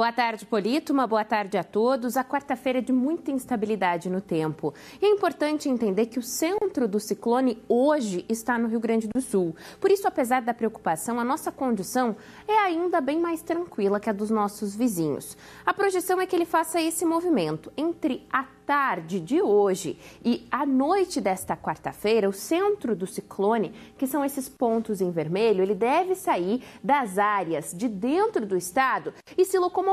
Boa tarde, Polito. Uma boa tarde a todos. A quarta-feira é de muita instabilidade no tempo. E é importante entender que o centro do ciclone hoje está no Rio Grande do Sul. Por isso, apesar da preocupação, a nossa condição é ainda bem mais tranquila que a dos nossos vizinhos. A projeção é que ele faça esse movimento entre a tarde de hoje e à noite desta quarta-feira, o centro do ciclone, que são esses pontos em vermelho, ele deve sair das áreas de dentro do estado e se locomover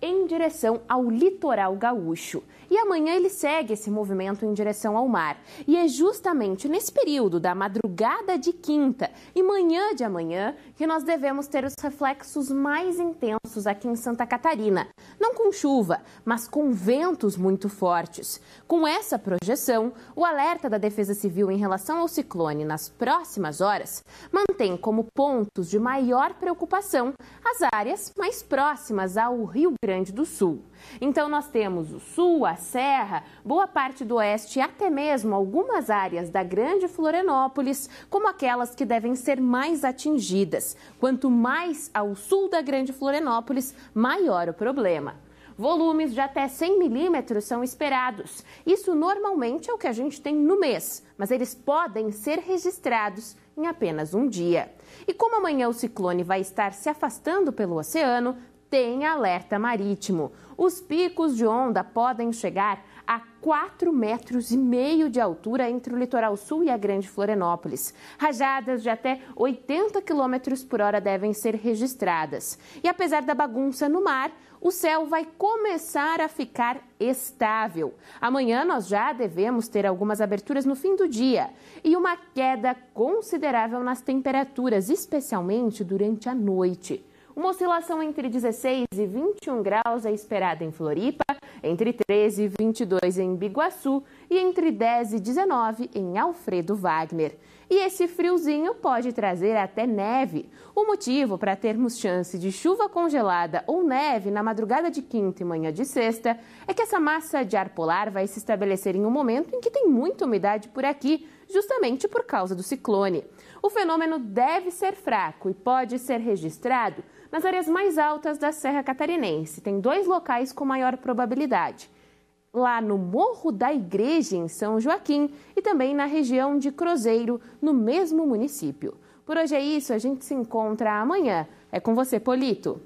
em direção ao litoral gaúcho. E amanhã ele segue esse movimento em direção ao mar. E é justamente nesse período da madrugada de quinta e manhã de amanhã que nós devemos ter os reflexos mais intensos aqui em Santa Catarina. Não com chuva, mas com ventos muito fortes. Com essa projeção, o alerta da Defesa Civil em relação ao ciclone nas próximas horas mantém como pontos de maior preocupação as áreas mais próximas ao Rio Grande do Sul. Então, nós temos o sul, a serra, boa parte do oeste e até mesmo algumas áreas da Grande Florianópolis, como aquelas que devem ser mais atingidas. Quanto mais ao sul da Grande Florianópolis, maior o problema. Volumes de até 100 milímetros são esperados. Isso normalmente é o que a gente tem no mês, mas eles podem ser registrados em apenas um dia. E como amanhã o ciclone vai estar se afastando pelo oceano, tem alerta marítimo. Os picos de onda podem chegar a 4 metros e meio de altura entre o litoral sul e a Grande Florianópolis. Rajadas de até 80 quilômetros por hora devem ser registradas. E apesar da bagunça no mar, o céu vai começar a ficar estável. Amanhã nós já devemos ter algumas aberturas no fim do dia e uma queda considerável nas temperaturas, especialmente durante a noite. Uma oscilação entre 16 e 21 graus é esperada em Floripa, entre 13 e 22 em Biguaçu e entre 10 e 19 em Alfredo Wagner. E esse friozinho pode trazer até neve. O motivo para termos chance de chuva congelada ou neve na madrugada de quinta e manhã de sexta é que essa massa de ar polar vai se estabelecer em um momento em que tem muita umidade por aqui, justamente por causa do ciclone. O fenômeno deve ser fraco e pode ser registrado nas áreas mais altas da Serra Catarinense. Tem dois locais com maior probabilidade. Lá no Morro da Igreja, em São Joaquim, e também na região de Cruzeiro, no mesmo município. Por hoje é isso, a gente se encontra amanhã. É com você, Polito.